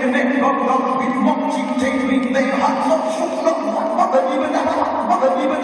Baba, wouldn't even.